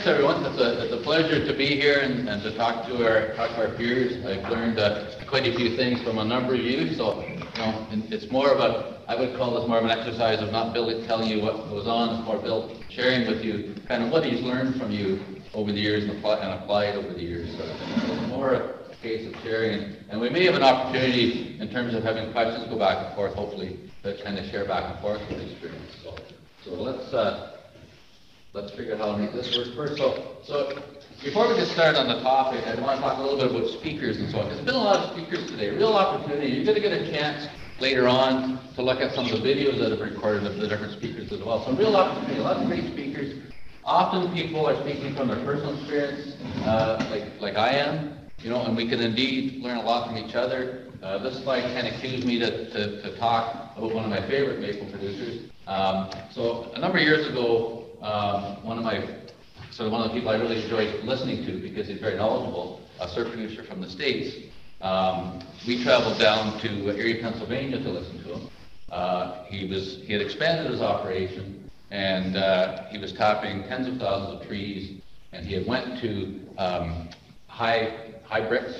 thanks everyone. It's a, it's a pleasure to be here and, and to talk to our talk to our peers. I've learned uh, quite a few things from a number of you. So you know, it's more of a I would call this more of an exercise of not Bill telling you what goes on. It's more Bill sharing with you kind of what he's learned from you over the years and, apply, and applied over the years. So it's more a case of sharing, and, we may have an opportunity in terms of having questions go back and forth. Hopefully, to kind of share back and forth with experience. So, so let's. Uh, let's figure out how to make this work first. So, so before we get started on the topic, I want to talk a little bit about speakers and so on. There's been a lot of speakers today. Real opportunity. You're going to get a chance later on to look at some of the videos that have recorded of the different speakers as well. So real opportunity. A lot of great speakers. Often people are speaking from their personal experience, uh, like like I am. You know, and we can indeed learn a lot from each other. Uh, this slide kind of cues me to, to, to, talk about one of my favorite maple producers. Um, so a number of years ago, um, one of my, sort of one of the people I really enjoyed listening to because he's very knowledgeable, a syrup producer from the States. Um, we traveled down to Erie, Pennsylvania to listen to him. Uh, he was he had expanded his operation and uh, he was topping tens of thousands of trees and he had went to um, high high brix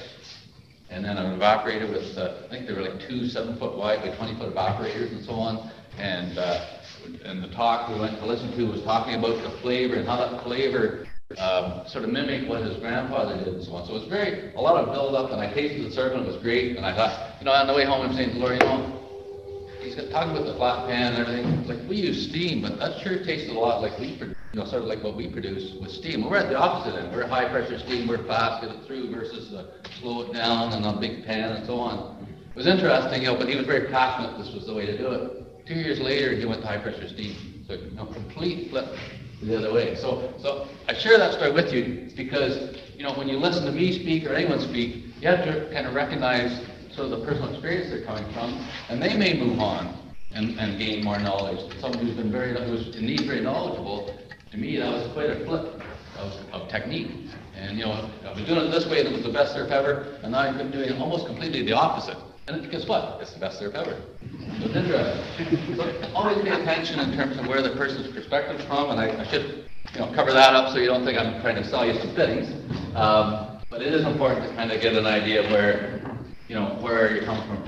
and then an evaporator with uh, I think there were like two seven foot wide by 20 foot evaporators and so on and uh, and the talk we went to listen to was talking about the flavor and how that flavor um, sort of mimicked what his grandfather did and so on. So it was very, a lot of build up, and I tasted the serpent, it was great, and I thought, you know, on the way home I'm saying to you know, he's talking about the flat pan and everything, It's like we use steam, but that sure tasted a lot like we, you know, sort of like what we produce with steam. We're at the opposite end. We're high pressure steam, we're fast, get it through versus the slow it down and a big pan and so on. It was interesting, you know, but he was very passionate this was the way to do it. Two years later, he went to high pressure steam. So complete flip the other way. So, so I share that story with you because, you know, when you listen to me speak or anyone speak, you have to kind of recognize sort of the personal experience they're coming from, and they may move on and, and gain more knowledge. Someone who's been very, who's indeed very knowledgeable, to me, that was quite a flip of, of technique. And, you know, I was doing it this way and it was the best syrup ever, and now I've been doing almost completely the opposite. And guess what? It's the best syrup ever. So it's interesting. So always pay attention in terms of where the person's perspective is from, and I, I, should you know, cover that up so you don't think I'm trying to sell you some fittings. Um, but it is important to kind of get an idea of where, you know, where you're coming from.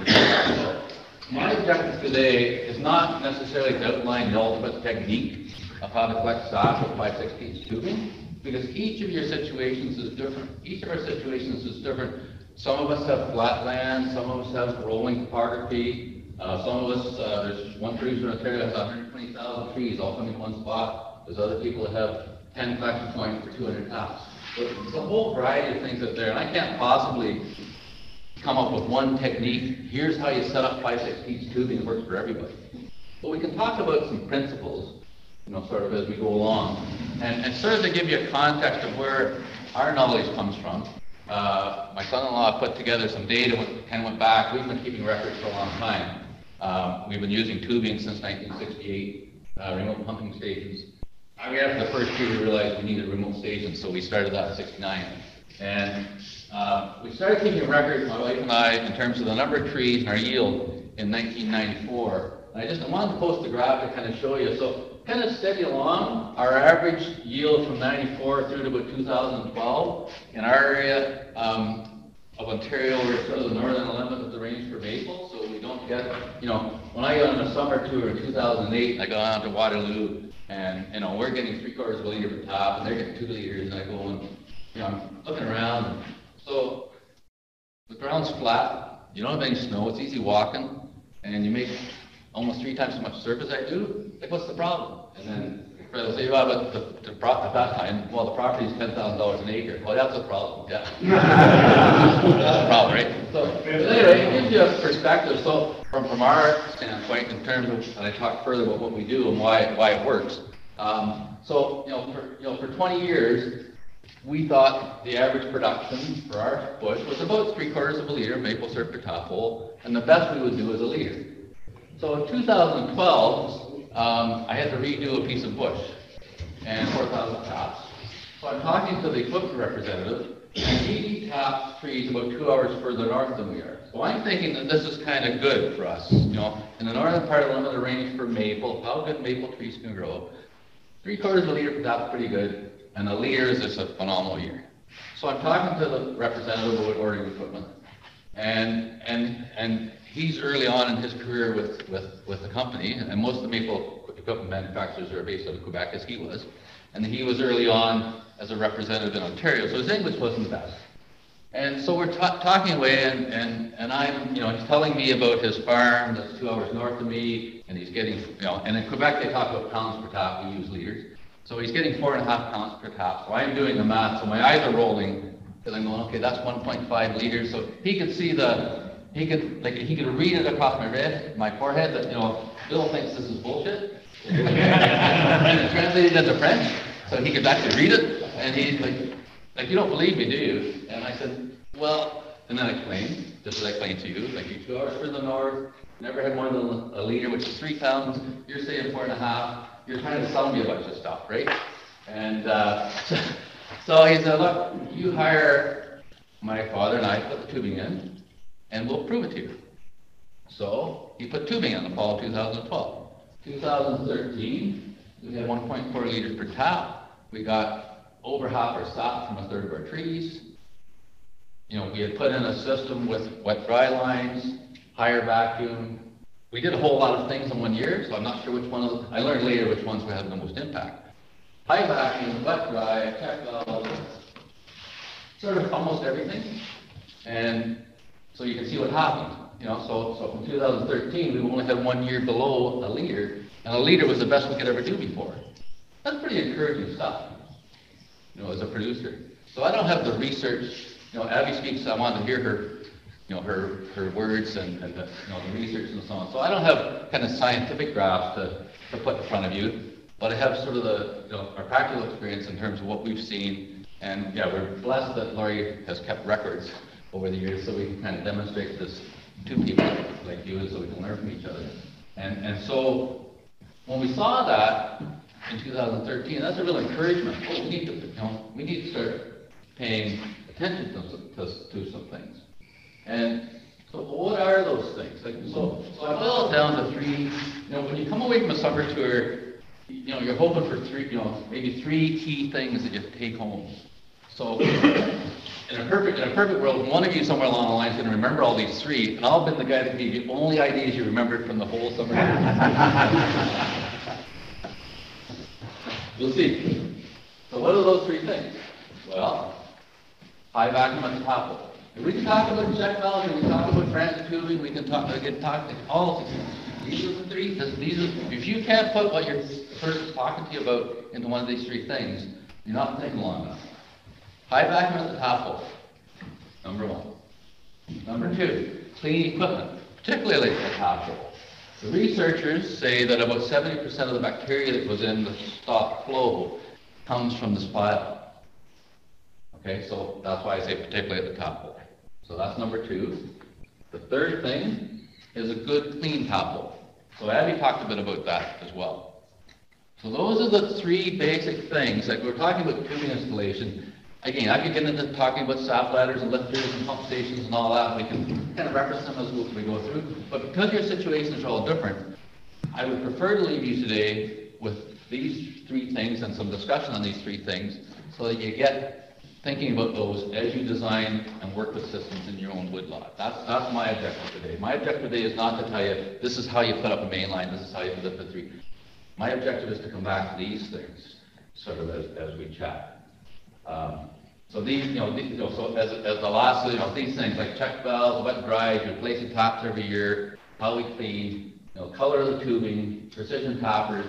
My objective today is not necessarily to outline the ultimate technique of how to collect stock with 5 6 piece tubing, because each of your situations is different. Each of our situations is different some of us have flat land, some of us have rolling topography. Uh, some of us, uh, there's one producer in Ontario has 120,000 trees all coming in one spot. There's other people that have 10 collection points for 200 taps. So it's a whole variety of things out there, and I can't possibly come up with one technique. Here's how you set up 5-6 piece tubing that works for everybody. But we can talk about some principles, you know, sort of as we go along, and, and sort of to give you a context of where our knowledge comes from uh, my son-in-law put together some data, kind of went back. We've been keeping records for a long time. Um, we've been using tubing since 1968, uh, remote pumping stations. I after the first year, we realized we needed remote stations, so we started that in 69. And uh, we started keeping records, my wife and I, in terms of the number of trees and our yield in 1994. And I just wanted to post the graph to kind of show you. So kind of steady along. Our average yield from 94 through to about 2012 in our area um, of Ontario, we're sort of the northern limit of the range for maple, so we don't get, you know, when I go on a summer tour in 2008, I go out to Waterloo, and, you know, we're getting three quarters of a liter per tap, and they're getting two liters, and I go and, you know, I'm looking around, so the ground's flat, you don't have any snow, it's easy walking, and you make almost three times as much syrup as I do. Like, what's the problem? And then they'll say, well, but the, the pro- at that time, well, the property is ten thousand dollars an acre. Well, that's a problem. Yeah, that's a problem, right? So, anyway, it gives you a perspective. So, from from our standpoint, in terms of, and I talk further about what we do and why why it works. Um, so, you know, for you know, for 20 years, we thought the average production for our bush was about three quarters of a liter maple syrup per taphole, and the best we would do is a liter. So in 2012, um, I had to redo a piece of bush and 4,000 taps. So I'm talking to the equipment representative, and he taps trees about two hours further north than we are. So I'm thinking that this is kind of good for us. You know, in the northern part of the limited range for maple, how good maple trees can grow. Three quarters of a liter per tap is pretty good. and a leader is just a phenomenal year. So I'm talking to the representative about ordering equipment, and, and, and he's early on in his career with, with, with the company, and most of the maple equipment manufacturers are based out of Quebec, as he was. And he was early on as a representative in Ontario, so his English wasn't the best. And so we're ta- talking away, and, and, and I'm, you know, he's telling me about his farm that's two hours north of me, and he's getting, you know, and in Quebec they talk about pounds per tap, we use liters. So he's getting four and a half pounds per tap. So I'm doing the math, so my eyes are rolling, because I'm going, okay, that's 1.5 liters. So he could see the, he could, like, he could read it across my red, my forehead, that, you know, Bill thinks this is bullshit. and it translated into French, so he could actually read it, and he's like, like, you don't believe me, do you? And I said, well, and then I explained, just as I explained to you, like, you two hours further north, never had more than a liter, which is three pounds, you're saying four and a half, you're trying to sell me a bunch of stuff, right? And uh, so, so he said, look, you hire my father and I put the tubing in, and we'll prove it to you. So he put tubing in the fall of 2012. 2013, we had 1.4 liters per tap. We got over half our sap from a third of our trees. You know, we had put in a system with wet dry lines, higher vacuum. We did a whole lot of things in one year, so I'm not sure which one of the, I learned later which ones were having the most impact. High vacuum, wet dry, check valve, uh, sort of almost everything. And so you can see what happened. You know, so, so from 2013, we only had one year below a liter, and a liter was the best we could ever do before. That's pretty encouraging stuff, you know, as a producer. So I don't have the research, you know, Abby speaks, I want to hear her, you know, her, her words and, and the, you know, the research and so on. So I don't have kind of scientific graphs to, to put in front of you, but I have sort of the, you know, our practical experience in terms of what we've seen. And yeah, we're blessed that Laurie has kept records over the years so we can kind of demonstrate this to people like you so we can learn from each other. And, and so when we saw that in 2013, that's a real encouragement. Oh, we need to, you know, we need to start paying attention to, to, to some things. And so what are those things? Like, so, so I boil it down to three, you know, when you come away from a summer tour, you know, you're hoping for three, you know, maybe three key things that you take home. So in a perfect in a perfect world, one of you somewhere along the line is going to remember all these three, and I'll be the guy that gave you only ideas you remembered from the whole summer. we'll see. So what are those three things? Well, high vacuum the top of it. we can talk about valves, we can talk about transit tubing, we can talk, can talk all these are the three. These are, if you can't put what your person is talking to you about into one of these three things, you're not thinking long enough. High vacuum at the taphole, number one. Number two, clean equipment, particularly at the taphole. The researchers say that about 70% of the bacteria that was in the stop flow comes from the spile. Okay, so that's why I say particularly at the taphole. So that's number two. The third thing is a good clean taphole. So Abby talked a bit about that as well. So those are the three basic things. Like we're talking about tubing installation. Again, I could get into talking about sap ladders and lifters and pump stations and all that. We can kind of reference them as we go through. But because your situations are all different, I would prefer to leave you today with these three things and some discussion on these three things so that you get thinking about those as you design and work with systems in your own woodlot. That's, that's my objective today. My objective today is not to tell you, this is how you put up a main line, this is how you put up a three. My objective is to come back to these things, sort of as, as we chat. Um, so these, you know, these, you know, so as, as the last, you know, these things like check valves, wet dries, replacing taps every year, how we clean, you know, color of the tubing, precision tappers,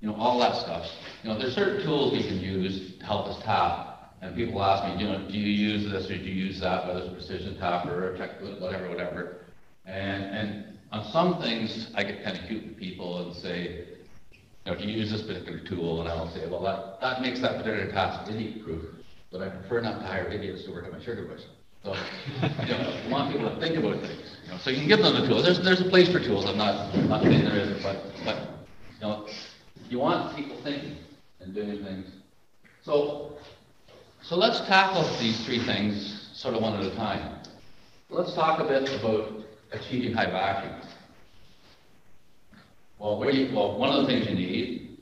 you know, all that stuff. You know, there's certain tools we can use to help us tap, and people ask me, you know, do you use this or do you use that, whether it's a precision tapper or tech, whatever, whatever. And, and on some things, I get kind of cute with people and say, you know, do you use this particular tool? And I'll say, well, that, that makes that particular task idiot proof, but I prefer not to hire idiots to work on my sugar bush. So, you know, I want people to think about things. You know, so you can give them the tools. There's, there's a place for tools. I'm not, not saying there isn't, but, but, you know, you want people thinking and doing things. So so let's tackle these three things sort of one at a time. Let's talk a bit about achieving high vacuum. Well, you, well, one of the things you need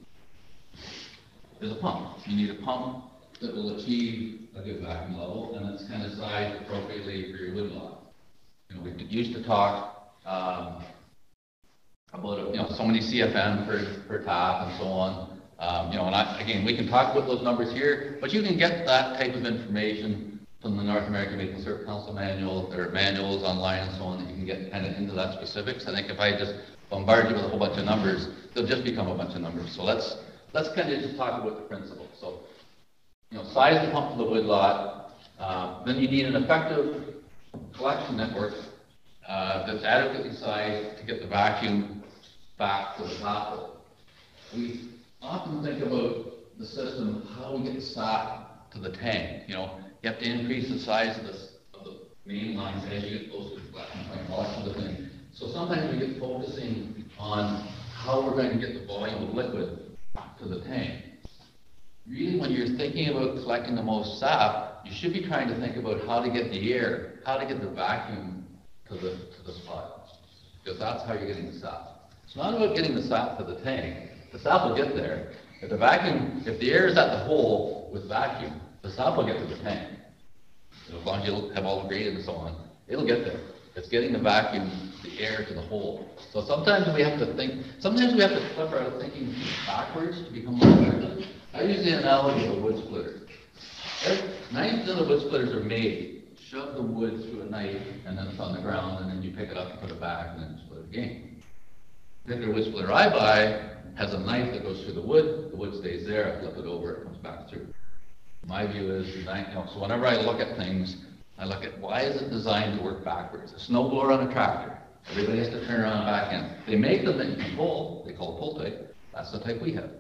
is a pump. You need a pump that will achieve a good vacuum level, and it's kind of sized appropriately for your woodlot. You know, we used to talk, um, about, you know, so many CFM per, per tap and so on. Um, you know, and I, again, we can talk about those numbers here, but you can get that type of information from the North American Maple Syrup Council manual, there are manuals online and so on that you can get kind of into that specifics. I think if I just bombard you with a whole bunch of numbers, they'll just become a bunch of numbers. So let's, let's kind of just talk about the principles. So, you know, size the pump for the woodlot, uh, then you need an effective collection network uh, that's adequately sized to get the vacuum back to the top. We often think about the system, how we get the sap to the tank, you know, you have to increase the size of the, of the main lines as you get closer to the collection point, all that sort of thing. So sometimes we get focusing on how we're going to get the volume of liquid to the tank. Really, when you're thinking about collecting the most sap, you should be trying to think about how to get the air, how to get the vacuum to the, to the spot. Because that's how you're getting the sap. It's not about getting the sap to the tank. The sap will get there. If the vacuum, if the air is at the hole with vacuum, the sap will get to the tank. As long as you have all the grade and so on, it'll get there. It's getting the vacuum, the air to the hole. So sometimes we have to think, sometimes we have to flip our thinking backwards to become more use the analogy of a wood splitter. Ninety percent of wood splitters are made, shove the wood through a knife, and then it's on the ground, and then you pick it up and put it back, and then split it again. The wood splitter I buy has a knife that goes through the wood, the wood stays there, I flip it over, it comes back through. My view is, you know, so whenever I look at things, I look at why is it designed to work backwards? A snowblower on a tractor, everybody has to turn around and back in. They make them can pull, they call it pull type, that's the type we have.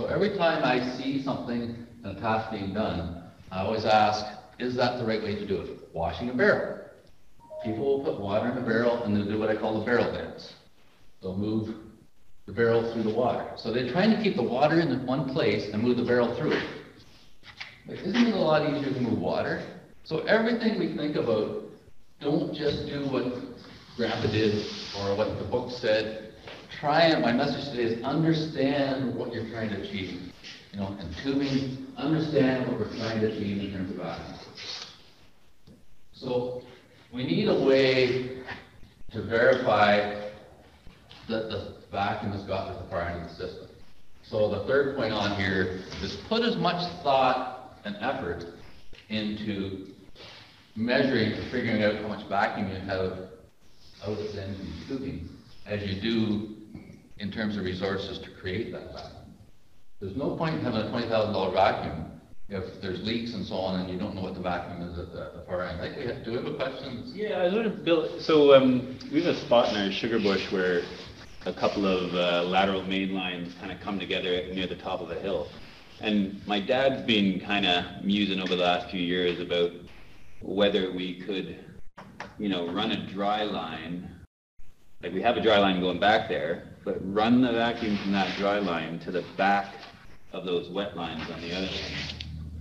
So every time I see something, a task being done, I always ask, is that the right way to do it? Washing a barrel. People will put water in a barrel and they'll do what I call the barrel dance. They'll move the barrel through the water. So they're trying to keep the water in one place and move the barrel through it. But isn't it a lot easier to move water? So everything we think about, don't just do what Grandpa did or what the book said. Try and my message today is understand what you're trying to achieve. You know, and tubing, understand what we're trying to achieve in terms of vacuum. So we need a way to verify that the vacuum has got to the far of the system. So the third point on here is put as much thought and effort into measuring and figuring out how much vacuum you have out the of your tubing as you do in terms of resources to create that vacuum. There's no point in having a twenty thousand dollar vacuum if there's leaks and so on and you don't know what the vacuum is at the, the far end. I think we have, do we have a question? Yeah, I was wondering, Bill, so um, we have a spot in our sugar bush where a couple of uh, lateral main lines kind of come together near the top of a hill. And my dad's been kind of musing over the last few years about whether we could, you know, run a dry line. Like we have a dry line going back there, but run the vacuum from that dry line to the back of those wet lines on the other end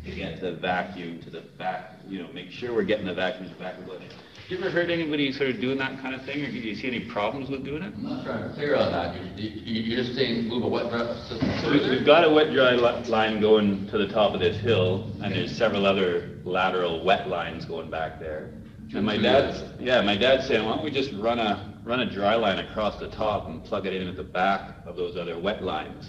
to get the vacuum to the back, you know, make sure we're getting the vacuum to the back of the bush. You ever heard anybody sort of doing that kind of thing, or do you see any problems with doing it? I'm not trying to clear on that. You, you, you're just saying move a wet dry system So we, we've got a wet dry li- line going to the top of this hill, and there's several other lateral wet lines going back there. And my dad's, yeah, my dad's saying, why don't we just run a, run a dry line across the top and plug it in at the back of those other wet lines?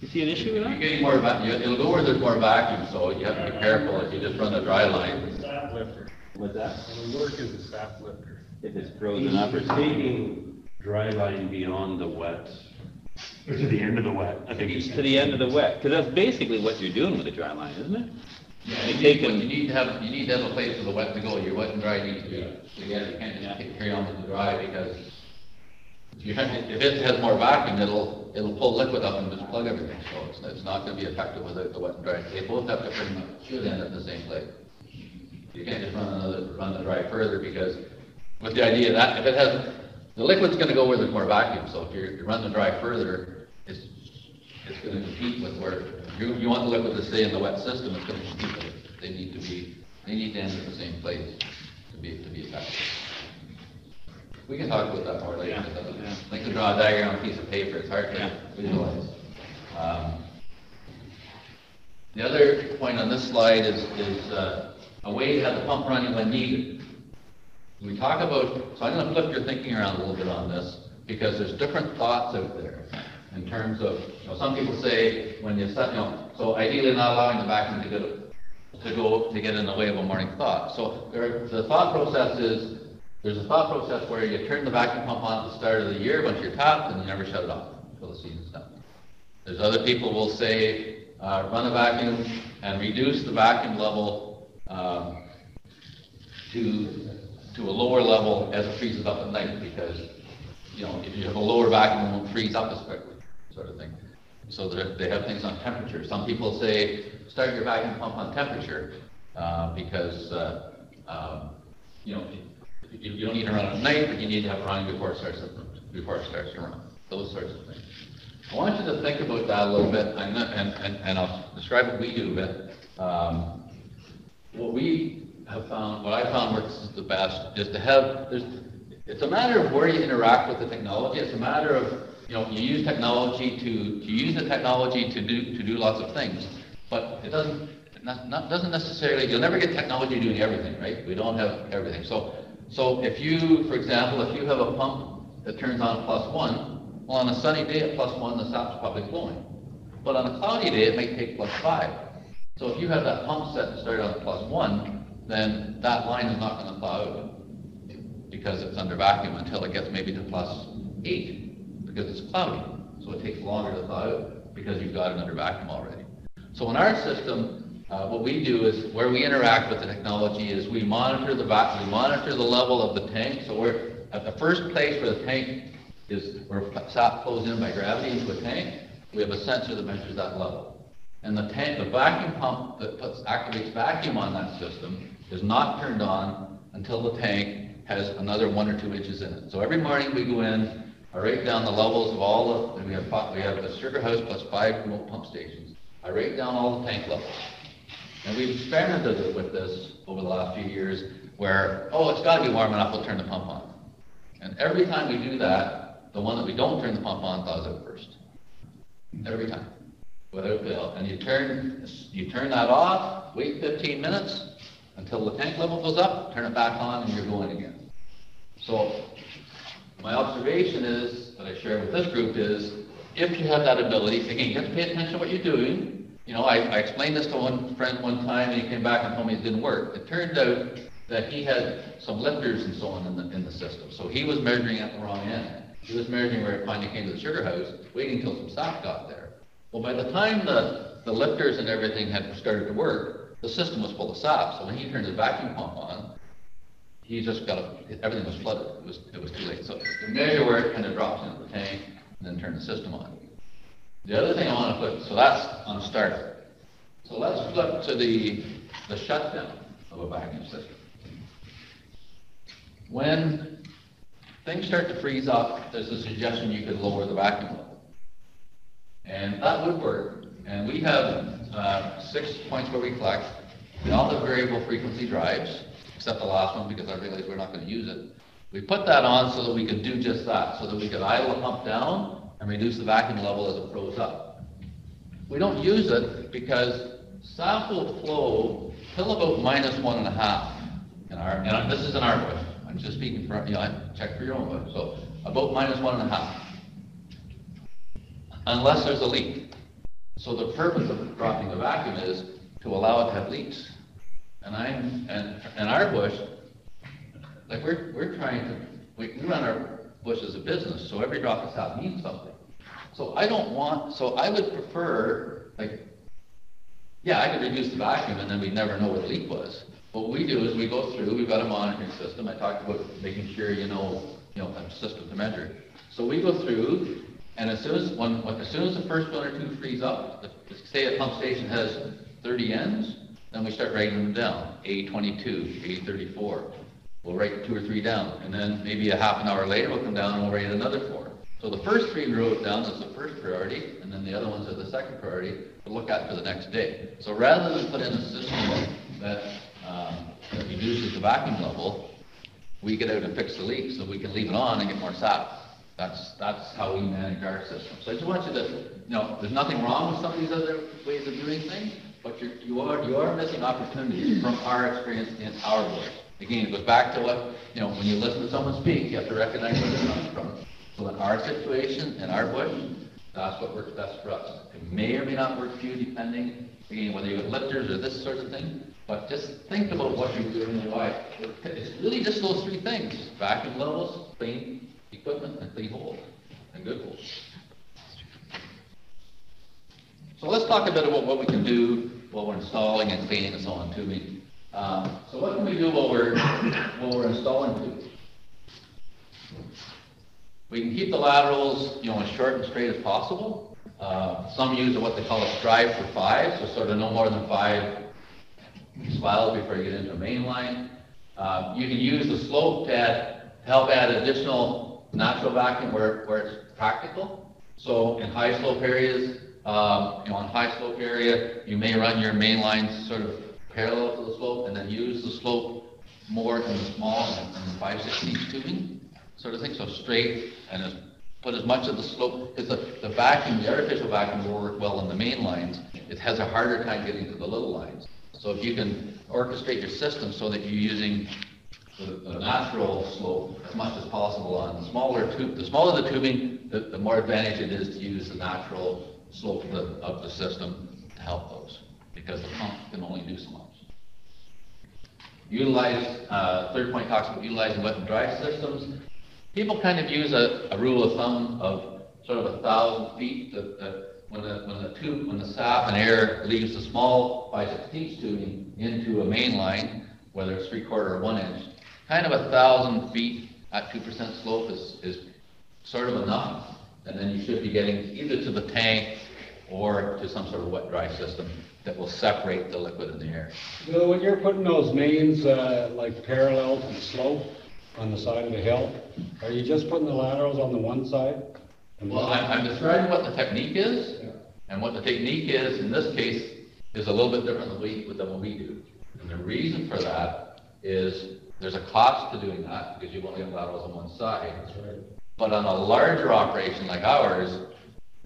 You see an issue with that? You're that? getting more vacuum, it'll go where there's more vacuum, so you have to be careful if you just run the dry line. Sap lifter. What's that? It'll work as a sap lifter. If it's frozen up or He's taking dry line beyond the wet, or to the end of the wet, I think. To the end of the wet, because that's basically what you're doing with a dry line, isn't it? Yeah, You're need, you need to have, you need to have a place for the wet to go, your wet and dry need to be together, you can't just carry on with the dry, because if you have, if it has more vacuum, it'll, it'll pull liquid up and just plug everything, so it's, it's not gonna be effective without the wet and dry. They both have to pretty much, should end at the same place. You can't just run another, run the dry further, because with the idea that, if it has, the liquid's gonna go where there's more vacuum, so if you're, you run the dry further, it's, it's gonna compete with where, you, you want the liquid to stay in the wet system, it's gonna compete with it. They need to be, they need to end at the same place to be, to be effective. We can talk about that more later. Yeah, yeah. Like to draw a diagram on a piece of paper, it's hard Yeah. to visualize. Um, The other point on this slide is, is uh, a way to have the pump running when needed. We talk about, so I'm gonna flip your thinking around a little bit on this, because there's different thoughts out there in terms of, you know, some people say, when you set, you know, so ideally not allowing the vacuum to go, to go, to get in the way of a morning thought. So there, the thought process is, there's a thought process where you turn the vacuum pump on at the start of the year, once you're tapped, and you never shut it off until the season's done. There's other people will say, uh, run a vacuum and reduce the vacuum level, um, to, to a lower level as it freezes up at night, because, you know, if you have a lower vacuum, it won't freeze up as quickly, sort of thing. So they're- have things on temperature. Some people say, start your vacuum pump on temperature, uh, because, uh, um, you know, you, you don't need to run at night, but you need to have it running before it starts, before it starts to run, those sorts of things. I want you to think about that a little bit, and, and, and and I'll describe what we do a bit. Um, what we have found, what I found works the best, is to have, it's a matter of where you interact with the technology, it's a matter of, you know, you use technology to, to use the technology to do, to do lots of things, but it doesn't, not, not, doesn't necessarily, you'll never get technology doing everything, right? We don't have everything, so, so if you, for example, if you have a pump that turns on at plus one, well, on a sunny day at plus one, the sap's probably flowing. But on a cloudy day, it might take plus five. So if you have that pump set to start on plus one, then that line is not gonna thaw out because it's under vacuum until it gets maybe to plus eight, because it's cloudy. So it takes longer to thaw out because you've got it under vacuum already. So in our system, uh, what we do is, where we interact with the technology is we monitor the vac, we monitor the level of the tank. So we're, at the first place where the tank is, where sap flows in by gravity into a tank, we have a sensor that measures that level. And the tank, the vacuum pump that puts, activates vacuum on that system is not turned on until the tank has another one or two inches in it. So every morning we go in, I write down the levels of all of, and we have, we have a sugar house plus five remote pump stations. I write down all the tank levels. And we've experimented with this over the last few years where, oh, it's gotta be warm enough, we'll turn the pump on. And every time we do that, the one that we don't turn the pump on thaws out first. Every time, without fail. And you turn, you turn that off, wait fifteen minutes until the tank level goes up, turn it back on, and you're going again. So, my observation is, that I share with this group is, if you have that ability, again, you have to pay attention to what you're doing. You know, I, I explained this to one friend one time, and he came back and told me it didn't work. It turned out that he had some lifters and so on in the, in the system, so he was measuring at the wrong end. He was measuring where it finally came to the sugar house, waiting until some sap got there. Well, by the time the, the lifters and everything had started to work, the system was full of sap, so when he turned the vacuum pump on, he just got, a- everything was flooded, it was, it was too late. So the measure where it kind of drops into the tank, and then turn the system on. The other thing I want to put, so that's on starter. So let's flip to the, the shutdown of a vacuum system. When things start to freeze up, there's a suggestion you could lower the vacuum level. And that would work. And we have uh, six points where we collect. We all have variable frequency drives, except the last one because I realized we're not going to use it. We put that on so that we could do just that, so that we could idle the pump down and reduce the vacuum level as it froze up. We don't use it because sap will flow till about minus one and a half in our, and this is in our bush. I'm just speaking for, you know, check for your own bush, so about minus one and a half. Unless there's a leak. So the purpose of dropping the vacuum is to allow it to have leaks. And I'm, and, and our bush, like, we're, we're trying to, we, run our bush as a business, so every drop of sap means something. So I don't want, so I would prefer, like, yeah, I could reduce the vacuum and then we'd never know what the leak was. What we do is we go through, we've got a monitoring system, I talked about making sure you know, you know, a system to measure. So we go through, and as soon as, when- as soon as the first one or two freeze up, say a pump station has thirty ends, then we start writing them down, A twenty-two, A thirty-four. We'll write two or three down, and then maybe a half an hour later, we'll come down and we'll write another four. So the first three we wrote down as the first priority, and then the other ones are the second priority to look at for the next day. So rather than put in a system that, um, that reduces the vacuum level, we get out and fix the leak, so we can leave it on and get more sap. That's, that's how we manage our system. So I just want you to, you know, there's nothing wrong with some of these other ways of doing things, but you're, you are, you are missing opportunities from our experience in our bush. Again, it goes back to what, you know, when you listen to someone speak, you have to recognize where they're coming from. So in our situation, in our bush, that's what works best for us. It may or may not work for you depending, again, whether you have lifters or this sort of thing, but just think about what you're doing and life. It's really just those three things, vacuum levels, clean equipment, and clean holes, and good holes. So let's talk a bit about what we can do while we're installing and cleaning and so on tubing. Um, so what can we do while we're, while we're installing tubing? We can keep the laterals, you know, as short and straight as possible. Uh, some use what they call a strive for five, so sort of no more than five spiles before you get into a main line. Uh, you can use the slope to add, help add additional natural vacuum where, where it's practical. So in high slope areas, um, you know, on high slope area, you may run your main lines sort of parallel to the slope and then use the slope more in the small and five sixteen tubing sort of thing, so straight and as, put as much of the slope, because the, the vacuum, the artificial vacuum will work well in the main lines. It has a harder time getting to the little lines. So if you can orchestrate your system so that you're using the, the natural slope as much as possible on the smaller tube, the smaller the tubing, the, the more advantage it is to use the natural slope of the, of the system to help those, because the pump can only do so much. Utilize, uh, third point talks about utilizing wet and dry systems. People kind of use a, a rule of thumb of sort of a thousand feet, that, that when the, when the tube, when the sap and air leaves the small five sixteenths tubing into a main line, whether it's three quarter or one inch, kind of a thousand feet at two percent slope is, is sort of enough. And then you should be getting either to the tank or to some sort of wet dry system that will separate the liquid and the air. Bill, when you're putting those mains, uh, like parallel to the slope on the side of the hill, are you just putting the laterals on the one side? Well, I'm, I'm describing what the technique is, Yeah. and what the technique is, in this case, is a little bit different than we, than what we do. And the reason for that is, there's a cost to doing that, because you only have laterals on one side. That's right. But on a larger operation like ours,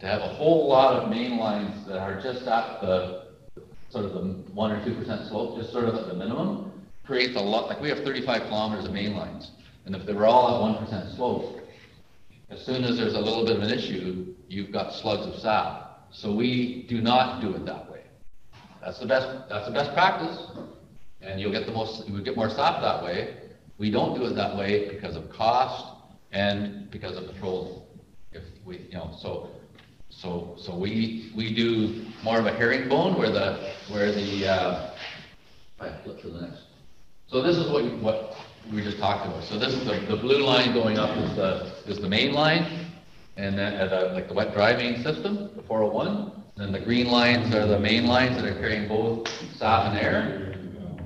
to have a whole lot of main lines that are just at the, sort of the one or two percent slope, just sort of at the minimum, creates a lot, like we have thirty-five kilometers of main lines. And if they were all at one percent slope, as soon as there's a little bit of an issue, you've got slugs of sap. So we do not do it that way. That's the best, that's the best practice, and you'll get the most, you would get more sap that way. We don't do it that way because of cost and because of patrol. If we, you know, so, so, so we, we do more of a herringbone where the, where the, uh, I flip to the next. So this is what, what we just talked about. So this is the, the blue line going up is the, is the main line, and then, at a- like the wet dry main system, the four oh one. Then the green lines are the main lines that are carrying both sap and air,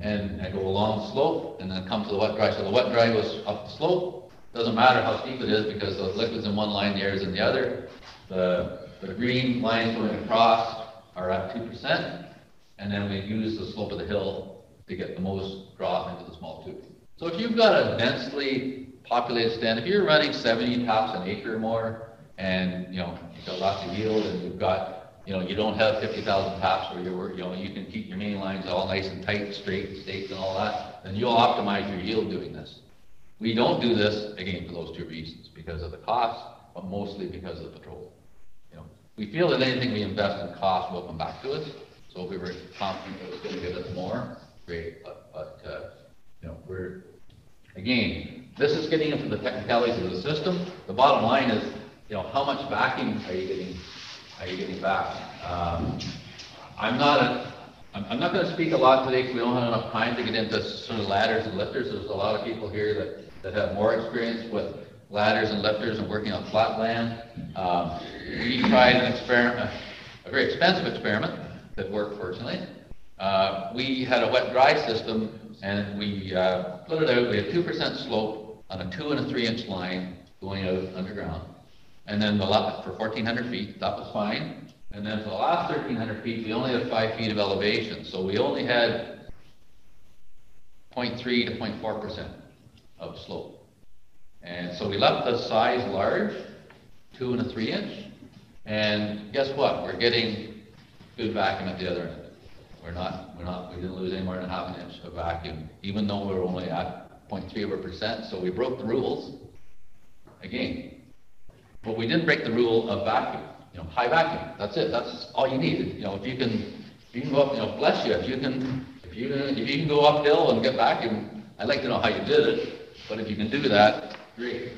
and, and go along the slope, and then come to the wet dry. So the wet dry goes up the slope, doesn't matter how steep it is, because the liquid's in one line, the in the other. The, the green lines going across are at two percent, and then we use the slope of the hill to get the most drop into the small tube. So if you've got a densely populated stand, if you're running seventy taps an acre or more, and, you know, you've got lots of yield, and you've got, you know, you don't have fifty thousand taps where you're, you know, you can keep your main lines all nice and tight, straight, staked and all that, then you'll optimize your yield doing this. We don't do this, again, for those two reasons, because of the cost, but mostly because of the patrol. You know, we feel that anything we invest in cost will come back to us, so if we were confident it was gonna give us more, great, but, but, uh, you know, we're, again, this is getting into the technicalities of the system. The bottom line is, you know, how much vacuum are you getting, are you getting back? Um, I'm not a, I'm, I'm not gonna speak a lot today because we don't have enough time to get into sort of ladders and lifters. There's a lot of people here that, that have more experience with ladders and lifters and working on flat land. Um, we tried an experiment, a very expensive experiment that worked fortunately. Uh, we had a wet dry system and we, uh, put it out, we had two percent slope on a two and a three inch line going out underground. And then the lot, for fourteen hundred feet, that was fine. And then for the last thirteen hundred feet, we only had five feet of elevation, so we only had 0.3 to 0.4 of slope. And so we left the size large, two and a three inch, and guess what? We're getting good vacuum at the other end. We're not, we're not, we didn't lose any more than half an inch of vacuum, even though we we're only at 0.3 of a percent, so we broke the rules. Again, but we didn't break the rule of vacuum, you know, high vacuum, that's it, that's all you need. You know, if you can, if you can go up, you know, bless you, if you can, if you can, if you can go uphill and get vacuum, I'd like to know how you did it, but if you can do that, great.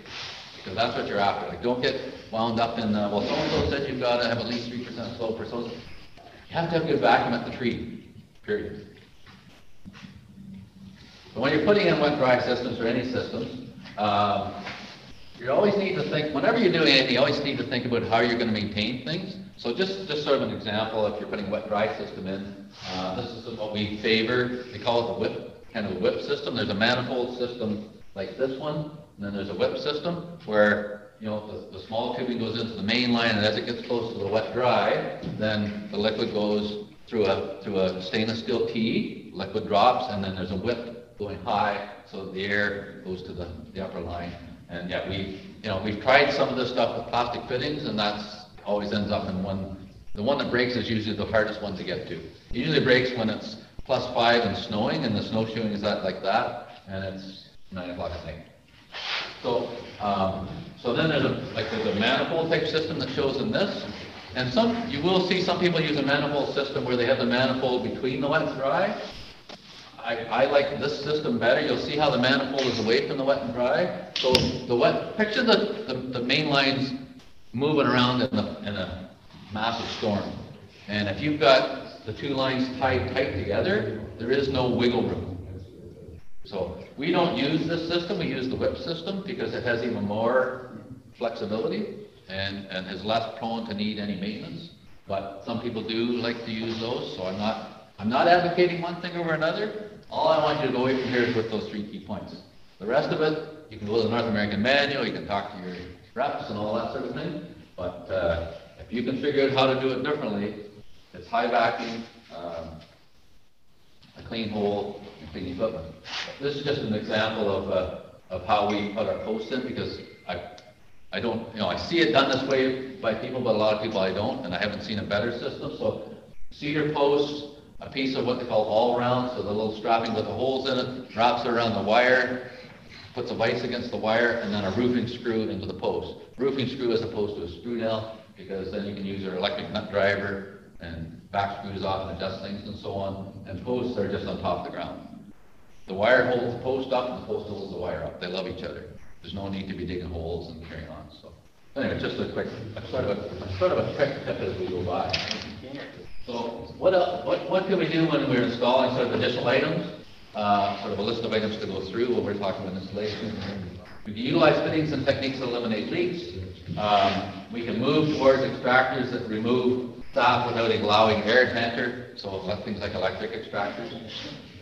Because that's what you're after, like, don't get wound up in, uh, well, so-and-so said you've gotta have at least three percent slope, or so, you have to have good vacuum at the tree, period. But when you're putting in wet dry systems or any systems, um, you always need to think, whenever you're doing anything, you always need to think about how you're gonna maintain things. So just, just sort of an example, if you're putting wet dry system in, uh, this is what we favor, they call it the whip, kind of a whip system. There's a manifold system like this one, and then there's a whip system where, you know, the, the small tubing goes into the main line, and as it gets close to the wet dry, then the liquid goes through a, through a stainless steel T, liquid drops, and then there's a whip going high, so the air goes to the, the upper line. And yeah, we, you know, we've tried some of this stuff with plastic fittings, and that's always ends up in one, the one that breaks is usually the hardest one to get to. It Usually breaks when it's plus five and snowing, and the snowshoeing is that, like that, and it's nine o'clock at night. So, um, so then there's a, like, there's a manifold type system that shows in this, and some, you will see some people use a manifold system where they have the manifold between the wet and dry. I, I like this system better, you'll see how the manifold is away from the wet and dry. So the wet, picture the, the, the main lines moving around in a, in a massive storm. And if you've got the two lines tied tight together, there is no wiggle room. So we don't use this system, we use the whip system because it has even more flexibility and, and is less prone to need any maintenance. But some people do like to use those, so I'm not, I'm not advocating one thing over another. All I want you to go away from here is with those three key points. The rest of it, you can go to the North American Manual, you can talk to your reps and all that sort of thing. But, uh, if you can figure out how to do it differently, it's high vacuum, um, a clean hole, equipment. This is just an example of, uh, of how we put our posts in, because I, I don't, you know, I see it done this way by people, but a lot of people I don't, and I haven't seen a better system, so cedar posts, a piece of what they call all-round, so the little strapping with the holes in it, wraps it around the wire, puts a vise against the wire, and then a roofing screw into the post. Roofing screw as opposed to a screw nail, because then you can use your electric nut driver and back screws off and adjust things and so on, and posts are just on top of the ground. The wire holds the post up, and the post holds the wire up, they love each other. There's no need to be digging holes and carrying on, so. Anyway, just a quick, a sort of a, sort of a quick tip as we go by. So what, el- what, what can we do when we're installing sort of additional items? Uh, sort of a list of items to go through when we're talking about installation. We can utilize fittings and techniques to eliminate leaks. Um, we can move towards extractors that remove sap without allowing air to enter, so things like electric extractors.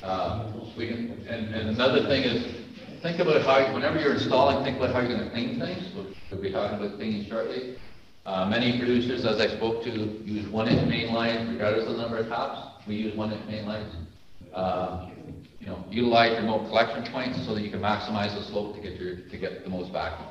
Um, we can, and, and another thing is, think about how, whenever you're installing, think about how you're gonna clean things. We'll, be talking about cleaning shortly. Uh, many producers, as I spoke to, use one-inch main lines regardless of the number of taps. We use one-inch main lines. Um, you know, utilize remote collection points so that you can maximize the slope to get your, to get the most vacuum.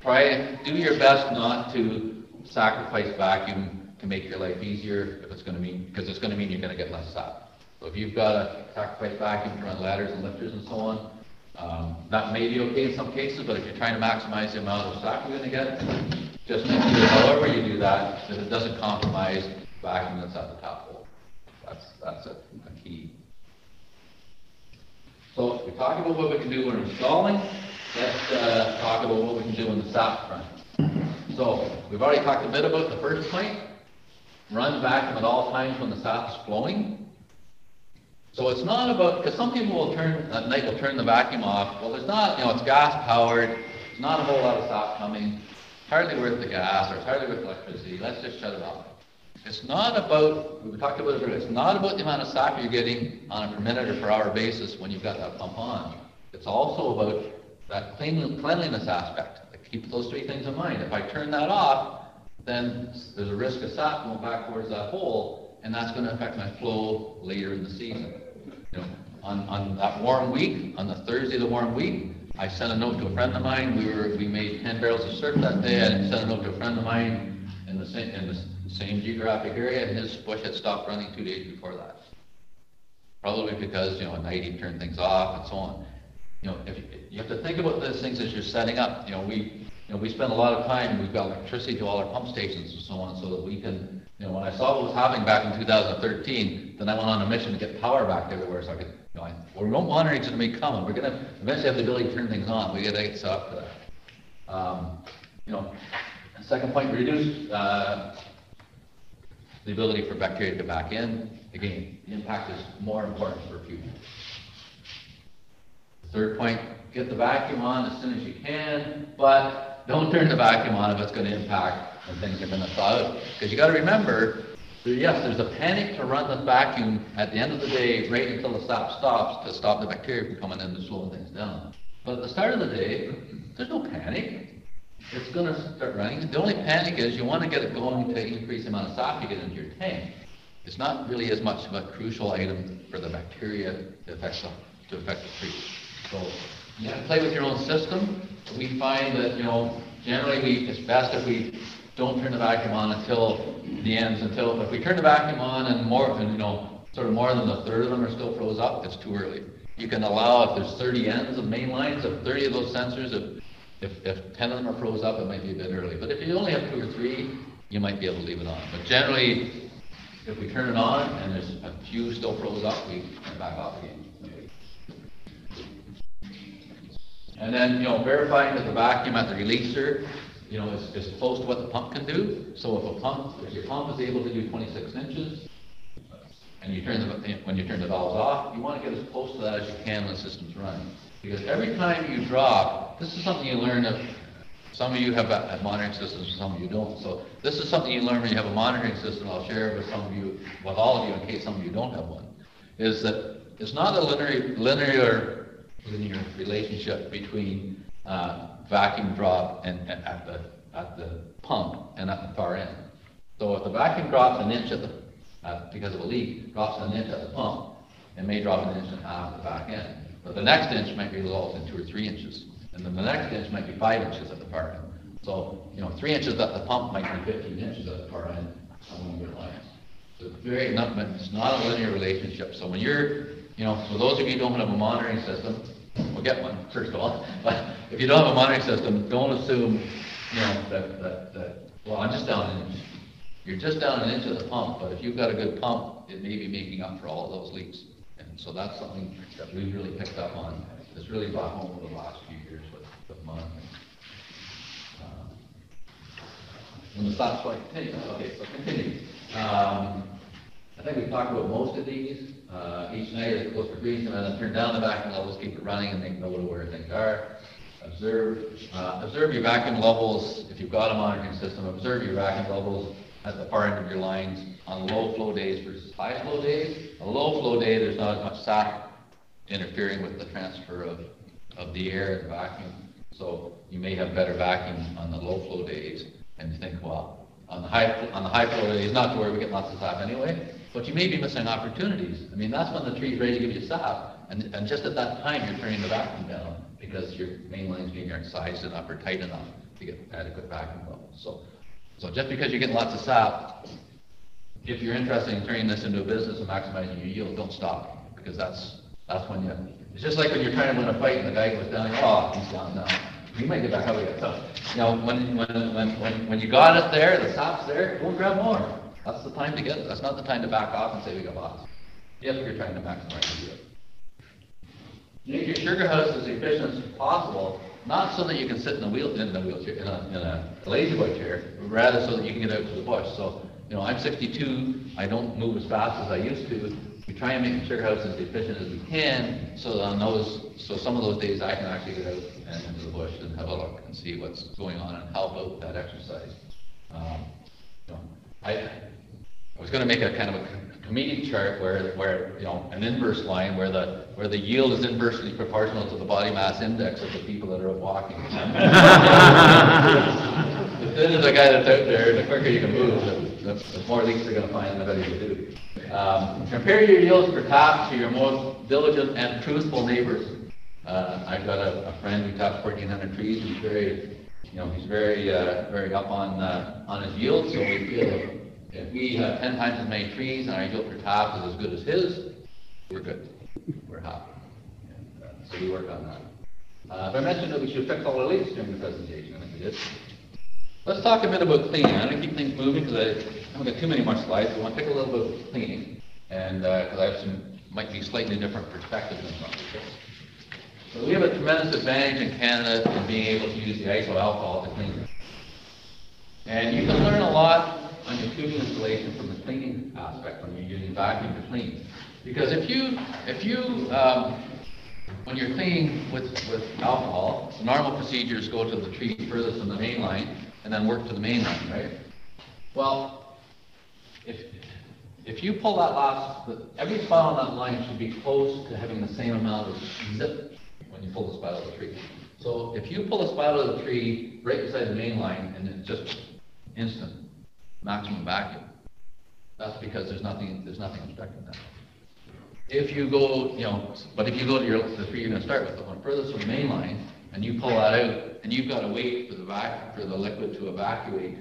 Try, do your best not to sacrifice vacuum to make your life easier if it's gonna mean, because it's gonna mean you're gonna get less sap. So if you've got to sacrifice vacuum to run ladders and lifters and so on, um, that may be okay in some cases, but if you're trying to maximize the amount of sap you're gonna get, just make sure however you do that, that it doesn't compromise vacuum that's at the taphole. That's, that's a, a key. So we talked about what we can do when installing, let's, uh, talk about what we can do in the sap front. So, we've already talked a bit about the first point, run vacuum at all times when the sap is flowing. So it's not about, because some people will turn, at night will turn the vacuum off, well, there's not, you know, it's gas powered, there's not a whole lot of sap coming, hardly worth the gas, or it's hardly worth electricity, let's just shut it off. It's not about, we talked about it earlier, it's not about the amount of sap you're getting on a per minute or per hour basis when you've got that pump on. It's also about that clean- cleanliness aspect. Like, Keep those three things in mind. If I turn that off, then there's a risk of sap going back towards that hole, and that's gonna affect my flow later in the season. You know, on, on that warm week, on the Thursday of the warm week, I sent a note to a friend of mine, we were, we made ten barrels of syrup that day, I sent a note to a friend of mine in the same, in the same geographic area, and his bush had stopped running two days before that. Probably because, you know, at night he turned things off and so on. You know, if, you- you have to think about those things as you're setting up, you know, we, you know, we spend a lot of time, we've got electricity to all our pump stations and so on, so that we can, you know, when I saw what was happening back in two thousand thirteen, then I went on a mission to get power back everywhere, so I could, you know, I, well, remote monitoring's gonna be coming, we're gonna eventually have the ability to turn things on, we gotta get set up for that. Um, you know, second point, reduce, uh, the ability for bacteria to back in. Again, the impact is more important for people. Third point, get the vacuum on as soon as you can, but don't turn the vacuum on if it's gonna impact things are thaw out. Because you gotta remember, yes, there's a panic to run the vacuum at the end of the day, right until the stop stops, to stop the bacteria from coming in and slowing things down. But at the start of the day, there's no panic. It's gonna start running. The only panic is you wanna get it going to increase the amount of sap you get into your tank. It's not really as much of a crucial item for the bacteria to affect the, to affect the tree. So, you have to play with your own system. We find that, you know, generally we, it's best if we don't turn the vacuum on until the ends, until, if we turn the vacuum on and more, and, you know, sort of more than a third of them are still froze up, it's too early. You can allow, if there's thirty ends of main lines, if thirty of those sensors, if, if, if ten of them are froze up, it might be a bit early. But if you only have two or three, you might be able to leave it on. But generally, if we turn it on and there's a few still froze up, we turn back off again. And then, you know, verifying that the vacuum at the releaser, you know, is, is close to what the pump can do. So if a pump, if your pump is able to do twenty-six inches, and you turn the, when you turn the valves off, you want to get as close to that as you can when the system's running. Because every time you drop, this is something you learn of, some of you have uh, monitoring systems, some of you don't. So this is something you learn when you have a monitoring system, I'll share it with some of you, with all of you in case some of you don't have one, is that it's not a linear, linear, linear relationship between, uh, vacuum drop and, and at the, at the pump and at the far end. So if the vacuum drops an inch at the, uh, because of a leak, drops an inch at the pump, it may drop an inch and a half at the back end. But the next inch might be result in two or three inches, and then the next inch might be five inches at the far end. So, you know, three inches at the pump might be fifteen inches at the far end your lines. So it's very, not, it's not a linear relationship. So when you're, you know, for those of you who don't have a monitoring system, well, get one, first of all. But if you don't have a monitoring system, don't assume, you know, that, that, that, well, I'm just down an inch. You're just down an inch of the pump, but if you've got a good pump, it may be making up for all of those leaks. And so that's something that we've really picked up on, that's really brought home over the last few years with, with monitoring. Uh, When the stop sign, continue, okay, so continue. Um, I think we've talked about most of these. Uh, each night as it goes for grease, and then turn down the vacuum levels, keep it running, and make note of where things are. Observe, uh, observe your vacuum levels, if you've got a monitoring system, observe your vacuum levels at the far end of your lines on low flow days versus high flow days. A low flow day, there's not as much sap interfering with the transfer of, of the air and vacuum. So you may have better vacuum on the low flow days, and you think, well, on the high, on the high flow days, not to worry, we get lots of sap anyway, but you may be missing opportunities. I mean, that's when the tree's ready to give you sap, and, and just at that time, you're turning the vacuum down, because your main lines being sized enough or tight enough to get adequate vacuum levels. So, so just because you're getting lots of sap, if you're interested in turning this into a business and maximizing your yield, don't stop, because that's, that's when you, it's just like when you're trying to win a fight and the guy goes down, oh, he's down now. You might get back up again. So, you know, when, when, when, when, you got it there, the sap's there, go and grab more. That's the time to get it. That's not the time to back off and say we got lost. If you're trying to maximize yield. Make your sugar house as efficient as possible, not so that you can sit in a wheel, in a wheelchair, in a, in a lazy boy chair, rather so that you can get out to the bush. So, you know, I'm sixty-two, I don't move as fast as I used to. We try and make the sugar house as efficient as we can, so that on those, so some of those days I can actually get out and into the bush and have a look and see what's going on and help out that exercise. Um, you know, I, I was gonna make a kind of a comedic chart where, where, you know, an inverse line where the, where the yield is inversely proportional to the body mass index of the people that are walking. The thinner the guy that's out there, the quicker you can move, the, the the more leaks they're gonna find, the better you do. Um, compare your yields per tap to your most diligent and truthful neighbors. Uh, I've got a, a friend who fourteen hundred trees, he's very, you know, he's very, uh, very up on, uh, on his yield, so we feel if, we have ten times as many trees and our yield per tap is as good as his, we're good. We're happy. Uh, So we work on that. Uh, I mentioned that we should fix all the leaks during the presentation, I think we did. Let's talk a bit about cleaning. I'm gonna keep things moving because I haven't got too many more slides. We want to take a little bit of cleaning. And, uh 'cause I have some, might be slightly different perspectives than some. We have a tremendous advantage in Canada in being able to use the iso alcohol to clean. And you can learn a lot on your tubing installation from the cleaning aspect when you're using vacuum to clean. Because if you, if you, um, when you're cleaning with, with alcohol, the normal procedure is go to the tree furthest from the main line and then work to the main line, right? Well, if, if you pull that last, every spot on that line should be close to having the same amount of zip you pull the out of the tree. So if you pull spot out of the tree right beside the main line and it's just instant maximum vacuum, that's because there's nothing, there's nothing obstructing that. If you go, you know, but if you go to your, the tree you're gonna start with, the one furthest from the main line, and you pull that out, and you've gotta wait for the vac, for the liquid to evacuate,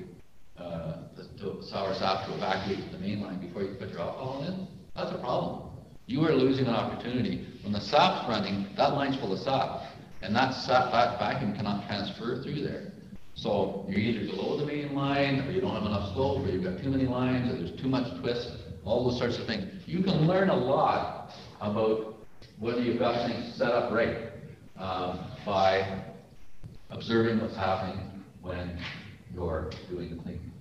uh, the, the sour sap to evacuate to the main line before you put your alcohol in, that's a problem. You are losing an opportunity. When the sap's running, that line's full of sap, and that sap, that vacuum cannot transfer through there. So you're either below the main line, or you don't have enough slope, or you've got too many lines, or there's too much twist, all those sorts of things. You can learn a lot about whether you've got things set up right, um, by observing what's happening when you're doing the cleaning.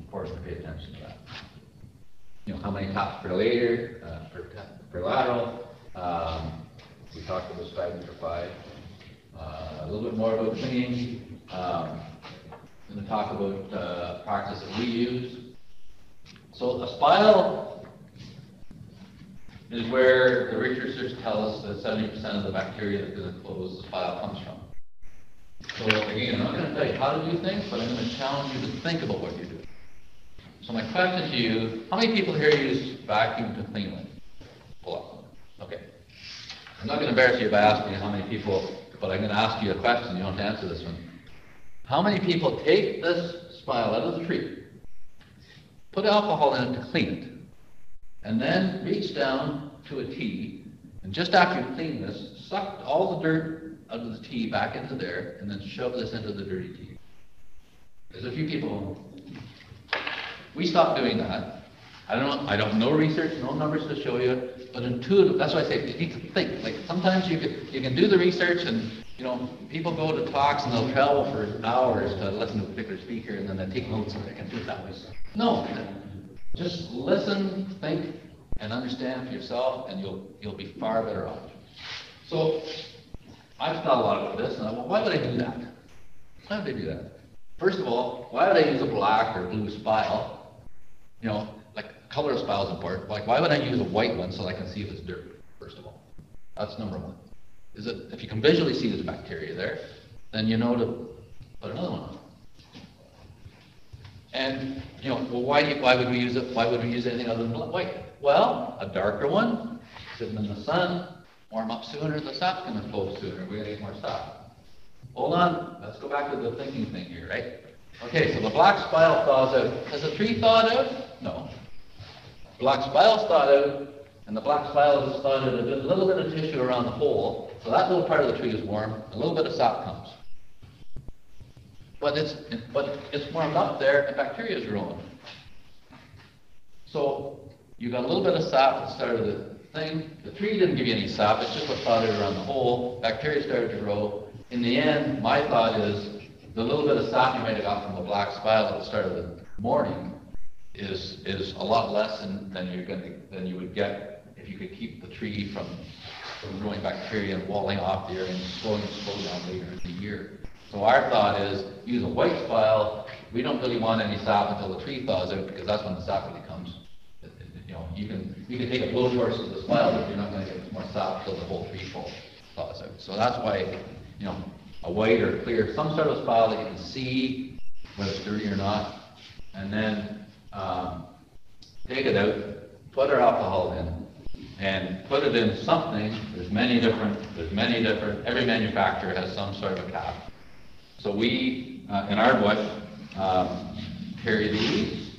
Important to pay attention to that. You know, how many taps per layer, uh, per, per lateral, um, we talked about striving for five. Uh, a little bit more about cleaning, um, I'm gonna talk about, uh, practice that we use. So a spile is where the researchers tell us that seventy percent of the bacteria that gonna close the spile comes from. So again, I'm not gonna tell you how to do things, but I'm gonna challenge you to think about what you do. So my question to you, how many people here use vacuum to clean with? Pull up. Okay. I'm not gonna embarrass you by asking how many people, but I'm gonna ask you a question, you don't have to answer this one. How many people take this spile out of the tree, put alcohol in it to clean it, and then reach down to a T, and just after you clean this, suck all the dirt out of the T back into there, and then shove this into the dirty T? There's a few people, we stopped doing that. I don't know, I don't know research, no numbers to show you, but intuitive, that's why I say, you need to think, like, sometimes you can, you can do the research and, you know, people go to talks and they'll travel for hours to listen to a particular speaker and then they take notes and they can do it that way. No, just listen, think, and understand for yourself, and you'll, you'll be far better off. So, I've thought a lot about this, and I, well, why would I do that? Why would I do that? First of all, why would I use a black or blue spile? You know, like, color of spile is important, like, why would I use a white one so I can see if it's dirt, first of all? That's number one. Is it, if you can visually see there's bacteria there, then you know to put another one on. And, you know, well, why, do you- why would we use it, why would we use anything other than white? Well, a darker one, sitting in the sun, warm up sooner, the sap's gonna flow sooner, we're gonna get more sap. Hold on, let's go back to the thinking thing here, right? Okay, so the black spile thaws out. Has the tree thawed out? No. Black spile's thawed out, and the black spile has thawed out a bit- little bit of tissue around the hole, so that little part of the tree is warm, a little bit of sap comes. But it's, but it's warmed up there and bacteria is growing. So you got a little bit of sap at the start of the thing. The tree didn't give you any sap, it's just what thawed out around the hole. Bacteria started to grow. In the end, my thought is the little bit of sap you might have got from the black spile at the start of the morning is, is a lot less than, than you're gonna, than you would get if you could keep the tree from, from growing bacteria and walling off the area and slowing it slow down later in the year. So our thought is, use a white spile, we don't really want any sap until the tree thaws out, because that's when the sap really comes. You know, you can, you can take a blowtorch to the spile, but you're not gonna get more sap till the whole tree full thaws out. So that's why, you know, a white or clear, some sort of spile that you can see whether it's dirty or not, and then, um, take it out, put our alcohol in, and put it in something, there's many different, there's many different, every manufacturer has some sort of a cap. So we, uh, in our bush, um, carry these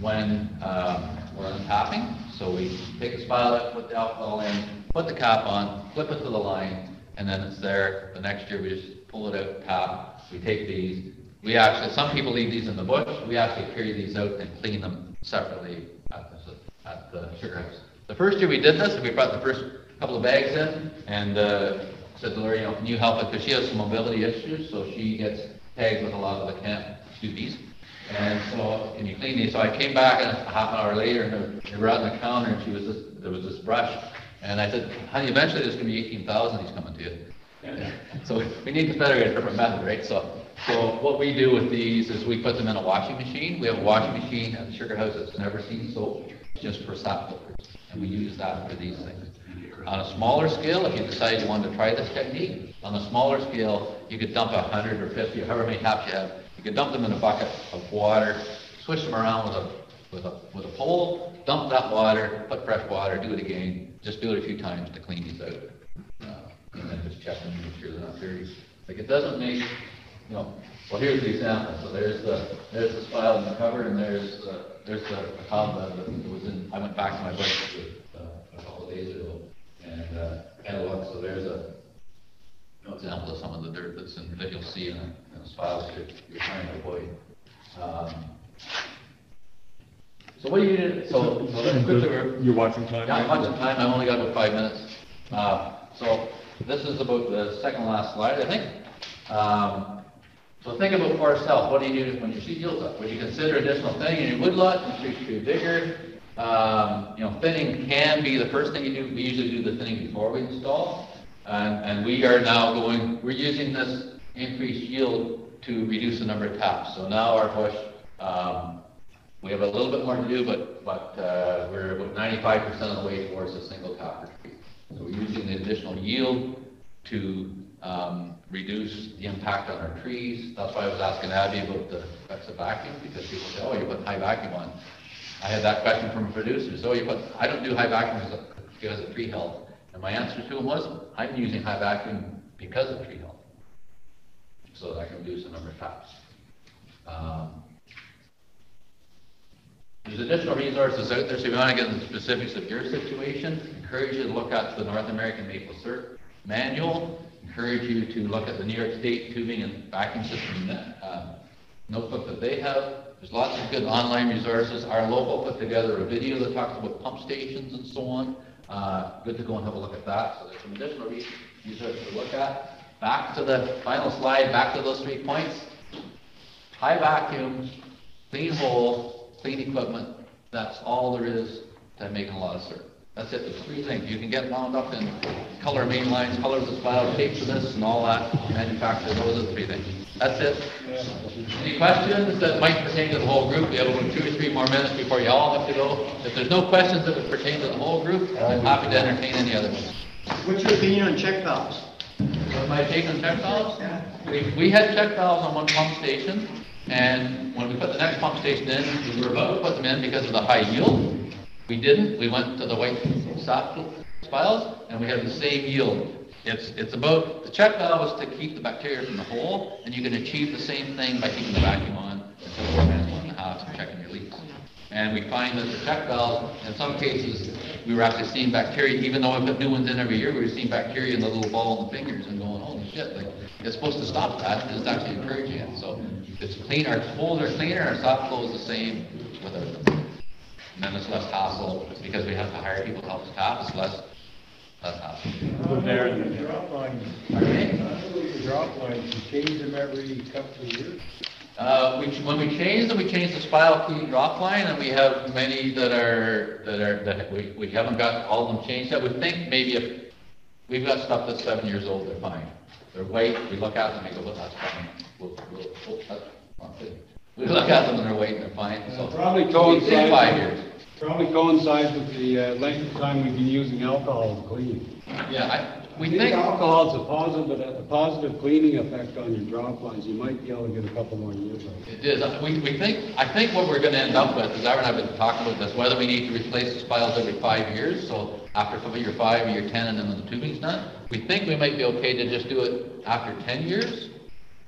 when, um, we're untapping. So we take the spile out, put the alcohol in, put the cap on, flip it to the line, and then it's there. The next year, we just pull it out, tap, we take these. We actually, some people leave these in the bush, we actually carry these out and clean them separately at the, at the sugar house. The first year we did this, we brought the first couple of bags in, and, uh, said to Lori, you know, can you help it, because she has some mobility issues, so she gets tagged with a lot of the camp duties. And so, can you clean these? So I came back a half an hour later, and they were out on the counter, and she was this, there was this brush. And I said, honey, eventually there's gonna be eighteen thousand he's coming to you. So we need to better a different method, right? So, so what we do with these is we put them in a washing machine. We have a washing machine at the sugar house that's never seen soap, just for sap filters. And we use that for these things. On a smaller scale, if you decide you want to try this technique, on a smaller scale, you could dump a hundred or fifty, or however many taps you have. You could dump them in a bucket of water, swish them around with a, with a, with a pole, dump that water, put fresh water, do it again. Just do it a few times to clean these out. Uh, And then just check them, make sure they're not dirty. Like, it doesn't make, you know, well, here's the example. So there's the, there's the spile in the cupboard, and there's, the there's the cobweb that was in, I went back to my book uh, a couple of days ago, and, uh, had a look, so there's a, an example of some of the dirt that's in, that you'll see in in a spile that you're, you're trying to avoid. Um, So what do you, do- so, so let's quickly, re- You're watching time? yeah, I'm watching time, I've only got about five minutes. Uh, So this is about the second last slide, I think. Um, So think about forest health, what do you do when your seed yields up? Would you consider additional thinning in your woodlot, increase your vigor? Um, You know, thinning can be the first thing you do, we usually do the thinning before we install. And, and we are now going, we're using this increased yield to reduce the number of taps. So now our bush, um, we have a little bit more to do, but, but, uh, we're about ninety-five percent of the way towards a single copper tree. So we're using the additional yield to, um, reduce the impact on our trees. That's why I was asking Abby about the effects of vacuum, because people say, oh, you put high vacuum on. I had that question from a producer, so you put, I don't do high vacuum because of- tree health. And my answer to him was, I'm using high vacuum because of tree health. So that I can reduce the number of taps. Um, there's additional resources out there, so if you want to get into the specifics of your situation, encourage you to look at the North American Maple Syrup Manual, encourage you to look at the New York State Tubing and Vacuum System uh, notebook that they have. There's lots of good online resources. Our local put together a video that talks about pump stations and so on. Uh, Good to go and have a look at that, so there's some additional resources to look at. Back to the final slide, back to those three points. High vacuum, clean hole, clean equipment, that's all there is to making a lot of syrup. That's it, there's three things. You can get wound up in color main lines, colors of spile, tape for this and all that, manufacture, those are the three things. That's it. Any questions that might pertain to the whole group? We have about two or three more minutes before you all have to go. If there's no questions that would pertain to the whole group, I'm happy to entertain any other ones. What's your opinion on check valves? So my take on check valves? We, we had check valves on one pump station, and when we put the next pump station in, we were about to put them in because of the high yield. We didn't, we went to the white sap spiles, and we had the same yield. It's, it's about, the check valve is to keep the bacteria from the hole, and you can achieve the same thing by keeping the vacuum on until four minutes, one and a half, and checking your leaks. And we find that the check valve, in some cases, we were actually seeing bacteria, even though we put new ones in every year, we were seeing bacteria in the little ball on the fingers and going, holy shit, like, it's supposed to stop that, it's actually encouraging it, so it's clean, our holes are cleaner, our soft flow is the same with our, and then it's less hassle, because we have to hire people to help us tap, it's less, less hassle. There, The drop lines, Pardon me? the drop lines, you change them every couple of years? Uh, we, when we change them, we change the spile clean drop line, and we have many that are, that are, that we, we haven't got all of them changed yet. We think maybe if, we've got stuff that's seven years old, they're fine. They're white, we look at them and go, well, that's fine. We'll, we'll, we'll, that's. We look at them and they're white, and they're fine, so. Probably coincides. five years. Probably coincides with the uh, length of time we've been using alcohol to clean. Yeah, I, we think think, alcohol's a positive, a positive cleaning effect on your drop lines. You might be able to get a couple more years out of it. it is, we, we think, I think what we're gonna end up with, is Ira and I have been talking about this, whether we need to replace the spiles every five years, so after some of year five, year ten, and then when the tubing's done. We think we might be okay to just do it after ten years,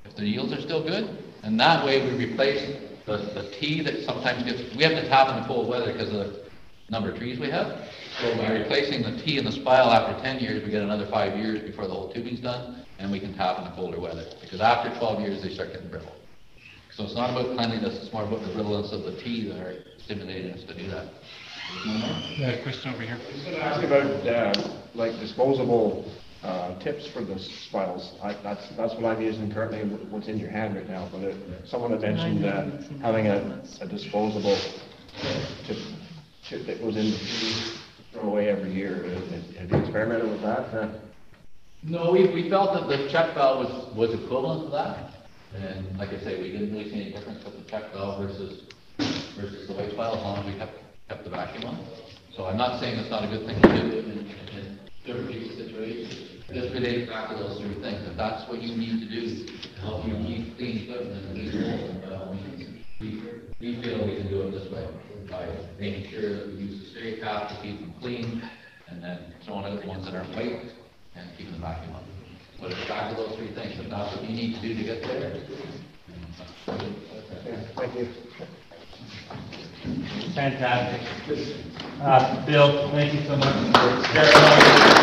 if the yields are still good. And that way, we replace the, the T that sometimes gets, we have to tap in the cold weather because of the, number of trees we have. So by replacing the T and the spile after ten years, we get another five years before the whole tubing's done, and we can tap in the colder weather. Because after twelve years, they start getting brittle. So it's not about cleanliness, it's more about the brittleness of the T that are stimulating us to do that. Yeah, question over here. I was gonna ask about, uh, like disposable, uh, tips for the spiles. I, that's, that's what I'm using currently, what's in your hand right now, but it, someone had mentioned, uh, having a, a disposable tip, that goes in the throw away every year. Uh, Have you experimented with that? Uh, No, we, we felt that the check valve was, was equivalent to that. And like I say, we didn't really see any difference with the check valve versus, versus the white spile, as long as we kept, kept the vacuum on. So I'm not saying it's not a good thing to do in, in different situations. Just related back to those three things, if that's what you need to do to help you keep clean equipment and clean walls, by all means, we, we feel we can do it this way, by making sure that we use the stay cap to keep them clean, and then throwing out the ones that aren't white, and keeping the vacuum up. But it's back to those three things, if that's what you need to do to get there. Thank you. Fantastic. Uh, Bill, thank you so much for sharing.